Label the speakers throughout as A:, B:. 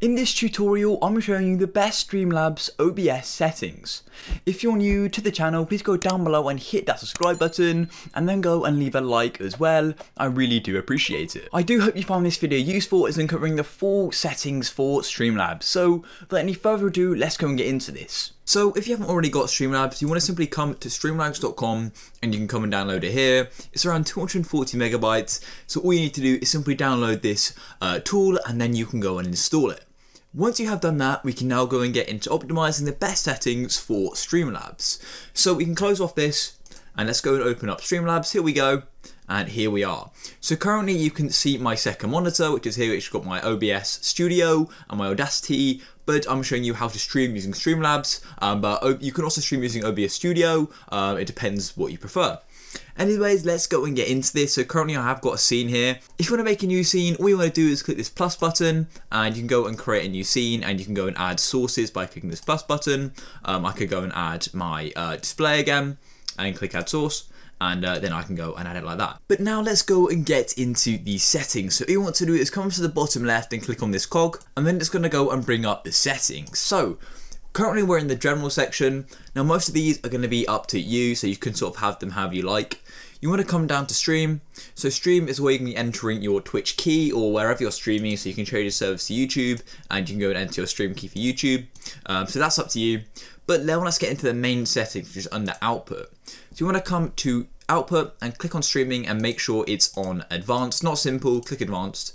A: In this tutorial, I'm showing you the best Streamlabs OBS settings. If you're new to the channel, please go down below and hit that subscribe button, and then go and leave a like as well. I really do appreciate it. I do hope you found this video useful as uncovering the full settings for Streamlabs. So, without any further ado, let's go and get into this. So if you haven't already got Streamlabs, you want to simply come to streamlabs.com and you can come and download it here. It's around 240 megabytes. So all you need to do is simply download this uh, tool and then you can go and install it. Once you have done that, we can now go and get into optimizing the best settings for Streamlabs. So we can close off this and let's go and open up Streamlabs. Here we go. And here we are. So currently you can see my second monitor, which is here, which got my OBS Studio and my Audacity, but I'm showing you how to stream using Streamlabs, um, but you can also stream using OBS Studio, uh, it depends what you prefer. Anyways, let's go and get into this. So currently I have got a scene here. If you want to make a new scene, all you want to do is click this plus button and you can go and create a new scene and you can go and add sources by clicking this plus button. Um, I could go and add my uh, display again and click add source and uh, then I can go and add it like that. But now let's go and get into the settings. So all you want to do is come to the bottom left and click on this cog, and then it's going to go and bring up the settings. So currently we're in the general section. Now most of these are going to be up to you, so you can sort of have them however you like. You want to come down to stream. So stream is where you can be entering your Twitch key or wherever you're streaming. So you can change your service to YouTube and you can go and enter your stream key for YouTube. Um, so that's up to you. But now let's get into the main settings, which is under output. So you want to come to output and click on streaming and make sure it's on advanced, not simple, click advanced.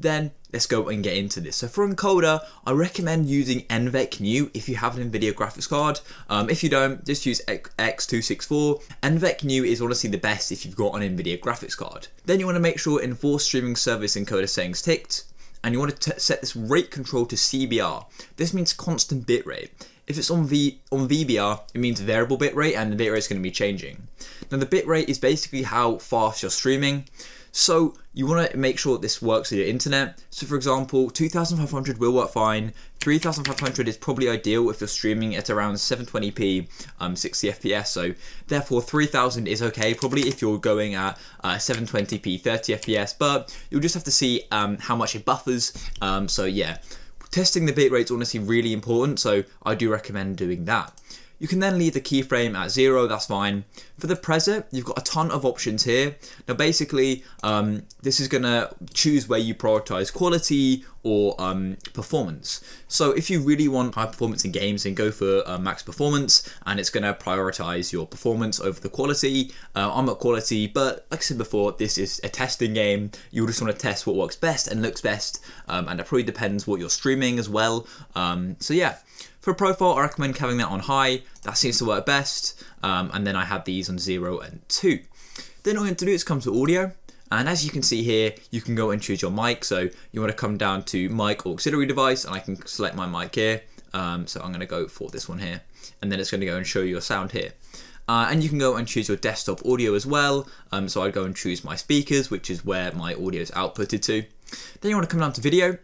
A: Then let's go and get into this. So for encoder, I recommend using NVENC New if you have an NVIDIA graphics card. Um, if you don't, just use X264. NVENC New is honestly the best if you've got an NVIDIA graphics card. Then you want to make sure Enforce Streaming Service Encoder settings ticked, and you want to set this rate control to CBR. This means constant bitrate. If it's on V on VBR, it means variable bitrate, and the bitrate is going to be changing. Now the bitrate is basically how fast you're streaming. So you want to make sure this works with your internet. So for example, 2500 will work fine. 3500 is probably ideal if you're streaming at around 720p, um, 60 FPS. So therefore 3000 is okay, probably if you're going at uh, 720p, 30 FPS, but you'll just have to see um, how much it buffers. Um, so yeah, Testing the bitrate is honestly really important, so I do recommend doing that. You can then leave the keyframe at zero, that's fine. For the preset, you've got a ton of options here. Now basically, um, this is gonna choose where you prioritize quality or um, performance. So if you really want high performance in games, then go for uh, max performance, and it's gonna prioritize your performance over the quality. Uh, I'm at quality, but like I said before, this is a testing game. You just wanna test what works best and looks best, um, and it probably depends what you're streaming as well. Um, so yeah. For profile, I recommend having that on high. That seems to work best. Um, and then I have these on zero and two. Then all you have to do is come to audio. And as you can see here, you can go and choose your mic. So you want to come down to mic or auxiliary device and I can select my mic here. Um, so I'm going to go for this one here. And then it's going to go and show you your sound here. Uh, and you can go and choose your desktop audio as well. Um, so I'd go and choose my speakers, which is where my audio is outputted to. Then you want to come down to video.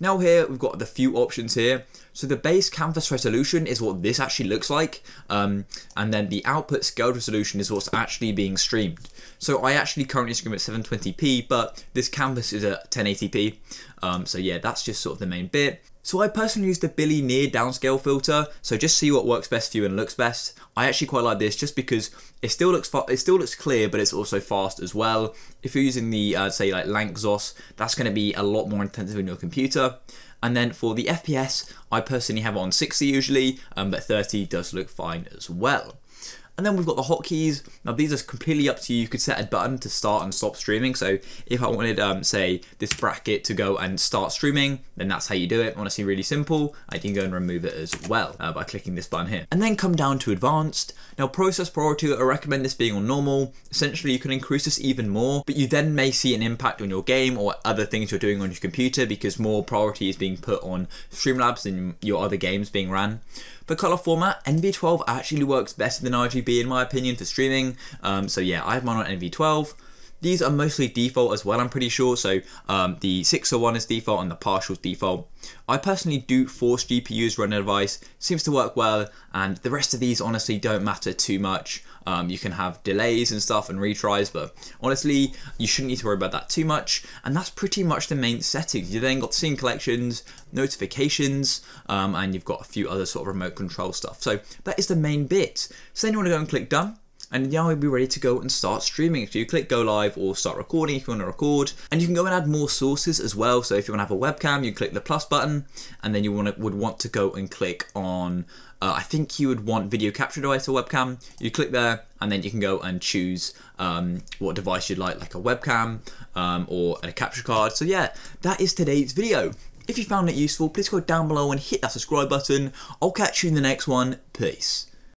A: Now here we've got the few options here. So the base canvas resolution is what this actually looks like, um, and then the output scaled resolution is what's actually being streamed. So I actually currently stream at 720p, but this canvas is at 1080p. Um, so yeah, that's just sort of the main bit. So I personally use the Bilinear downscale filter, so just see what works best for you and looks best. I actually quite like this just because it still looks it still looks clear, but it's also fast as well. If you're using the uh, say like Lanczos, that's going to be a lot more intensive in your computer. And then for the FPS, I personally have it on 60 usually, um, but 30 does look fine as well. And then we've got the hotkeys. Now these are completely up to you. You could set a button to start and stop streaming. So if I wanted, um, say, this bracket to go and start streaming, then that's how you do it. Honestly, really simple. I can go and remove it as well uh, by clicking this button here. And then come down to advanced. Now process priority, I recommend this being on normal. Essentially, you can increase this even more, but you then may see an impact on your game or other things you're doing on your computer because more priority is being put on Streamlabs than your other games being ran. For color format, NV12 actually works better than RGB in my opinion for streaming. Um, so yeah, I have mine on NV12. These are mostly default as well, I'm pretty sure. So um, the 601 is default and the partial is default. I personally do force GPUs run a device, seems to work well, and the rest of these honestly don't matter too much. Um, you can have delays and stuff and retries, but honestly, you shouldn't need to worry about that too much. And that's pretty much the main settings. You then got scene collections, notifications, um, and you've got a few other sort of remote control stuff. So that is the main bit. So then you want to go and click done and now you'll be ready to go and start streaming. So you click go live or start recording if you want to record, and you can go and add more sources as well. So if you want to have a webcam, you click the plus button, and then you want to, would want to go and click on. Uh, I think you would want video capture device or webcam. You click there, and then you can go and choose um, what device you'd like, like a webcam um, or a capture card. So yeah, that is today's video. If you found it useful, please go down below and hit that subscribe button. I'll catch you in the next one. Peace.